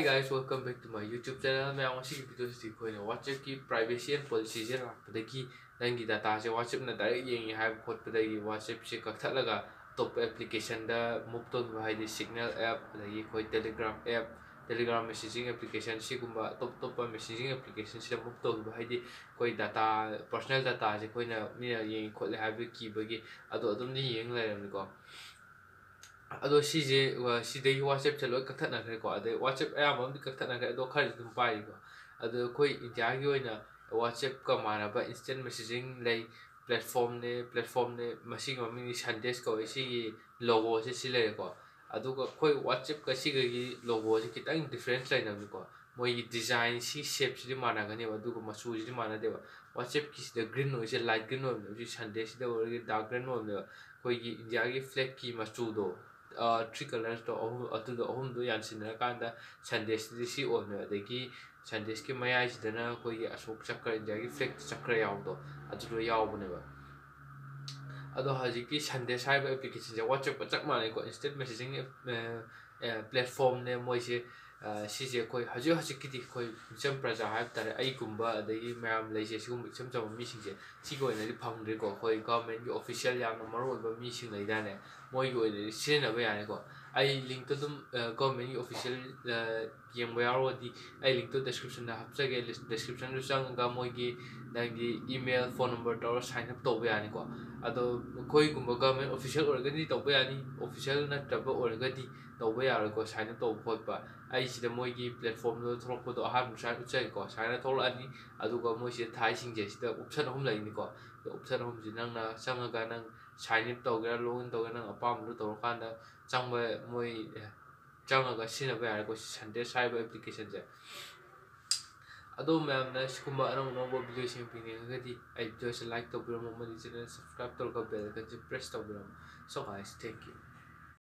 Hi guys, welcome back to my YouTube channel. मैं आज की वीडियो से कोई ना WhatsApp की privacy and policy से लापदगी नंगी डाटा से WhatsApp ना डायरेक्ट ये है खुद पदगी WhatsApp से कथा लगा top application move to भाई दी signal app पदगी कोई Telegram app Telegram messaging application से कुम्बा top top messaging application से move to भाई दी data personal data कोई ना मिला ये खुद ले है भी की बगी अदो अदम नी ये ले रहे को ꯑꯗꯣ ꯁꯤꯁꯦ ꯁꯤꯗꯒꯤ ꯋꯥꯆꯦꯞꯁꯦ ꯂꯣꯏ ꯀꯛꯊꯠꯅꯈ꯭ꯔꯦꯀꯣ ꯑꯗꯩ ꯋꯥꯆꯦꯞ ꯑꯌꯥꯝꯕ ꯑꯃꯗꯤ ꯀꯛꯊꯠꯅꯈ꯭ꯔꯦ ꯑꯗꯣ ꯈꯔꯗꯤ ꯑꯗꯨꯝ ꯄꯥꯏꯔꯤꯀꯣ ꯑꯗꯣ ꯑꯩꯈꯣꯏ ꯏꯟꯗꯤꯌꯥꯒꯤ ꯑꯣꯏꯅ ꯋꯥꯆꯦꯞꯀ ꯃꯥꯟꯅꯕ ꯏꯟꯁꯇꯦꯟ ꯃꯦꯁꯦꯖꯤꯡ ꯂꯩ ꯄ꯭ꯂꯦꯠꯐꯣꯝꯅꯦ ꯄ꯭ꯂꯦꯠꯐꯣꯝꯅꯦ ꯃꯁꯤꯒꯤ ꯃꯃꯤꯡꯗꯤ ꯁꯟꯗꯦꯁ ꯀꯧꯏ ꯁꯤꯒꯤ ꯂꯣꯒꯣꯁꯦ ꯁꯤ ꯂꯩꯔꯦꯀꯣ ꯑꯗꯨꯒ ꯑꯩꯈꯣꯏ ꯋꯥꯆꯦꯞꯀ ꯁꯤꯒꯒꯤ ꯂꯣꯒꯣꯁꯦ ꯈꯤꯇꯪ ꯗꯤꯐ꯭ꯔꯦꯟꯁ ꯂꯩꯅꯕꯅꯤꯀꯣ ꯃꯣꯏꯒꯤ ꯗꯤꯖꯥꯏꯟ ꯁꯤ ꯁꯦꯞꯁꯤꯗꯤ ꯃꯥꯟꯅꯒꯅꯦꯕ ꯑꯗꯨꯒ ꯃꯆꯨꯁꯤꯗꯤ ꯃꯥꯟꯅꯗꯦꯕ ꯋꯥꯆꯦꯞꯀꯤꯁꯤꯗ ꯒ꯭ꯔꯤꯟ ꯑꯣꯏꯁꯦ ꯂꯥꯏꯠ ꯒ꯭ꯔꯤꯟ ꯑꯣꯏꯕꯅꯦꯕ ꯍꯧꯖꯤꯛ ꯁꯟꯗꯦꯁꯤꯗ ꯑꯣꯏꯔꯒꯗꯤ ꯗꯥꯔꯛ ꯒ꯭ꯔꯤꯟ ꯑꯣꯏꯕꯅꯦꯕ ꯑꯩꯈꯣꯏꯒꯤ ꯏꯟꯗꯤꯌꯥꯒꯤ ꯐ꯭ꯂꯦꯛꯀꯤ ꯃꯆꯨꯗꯣ ꯊ꯭ꯔꯤ ꯀꯂꯔꯁꯇꯣ ꯑꯍꯨꯝ ꯑꯗꯨꯗꯣ ꯑꯍꯨꯝꯗꯣ ꯌꯥꯟꯁꯤꯟꯅꯔꯀꯥꯟꯗ ꯁꯟꯗꯦꯁꯇꯗꯤ ꯁꯤ ꯑꯣꯏꯕꯅꯦꯕ ꯑꯗꯒꯤ ꯁꯟꯗꯦꯁꯀꯤ ꯃꯌꯥꯏꯁꯤꯗꯅ ꯑꯩꯈꯣꯏꯒꯤ ꯑꯁꯣꯛ ꯆꯀ꯭ꯔ ꯏꯟꯗꯤꯌꯥꯒꯤ ꯐ꯭ꯂꯦꯛ ꯆꯀ꯭ꯔ ꯌꯥꯎꯕꯗꯣ ꯑꯗꯨꯗꯣ ꯌꯥꯎꯕꯅꯦꯕ ꯑꯗꯣ ꯍꯧꯖꯤꯛꯀꯤ ꯁꯟꯗꯦꯁ ꯍꯥꯏꯔꯤꯕ ꯑꯦꯄ꯭ꯂꯤꯀꯦꯁꯟꯁꯦ ꯋꯥꯆꯦꯞꯀ ꯆꯞ ꯃꯥꯟꯅꯩꯀꯣ ꯏꯟꯁꯇꯦꯟ ꯃꯦꯁꯦꯖꯤꯡ ꯄ꯭ꯂꯦꯠꯐꯣꯝꯅꯦ ꯃꯣꯏꯁꯦ 시제 거의 아주 아주 기디 거의 좀 프라자 할 때에 아이 군바 대기 매암 레이제 지금 점점 미싱제 지고 있는 방들고 거의 가면 오피셜 양 넘어 오버 미싱 레이다네 뭐 이거 신의 왜 아니고 I to them uh, government official uh, VMware or the I linked to description. Na hapsa ge description. Lu sang ga moi gi dang di email phone number to sign up to ba ni ko ado koi gum ba government official or ga ni to ba ni official na ta ba or ga di to ba ya ko sign up to pho ba ai si da moi gi platform lo thro ko to ha mu sa che ko sign up to la ni ado ga moi si thai sing je si da option hom la ni ko option hom ji nang na sang ga nang 产业抖个龙抖个那个把我们都抖看的，将么么将那个新的未来过产业啥也不 application 在。啊，都没那是恐怕那我们不比较新平的，那个的，哎，就是 like 抖个我们的这个 subscribe 抖个 bell 个就 press 抖个，so guys thank you。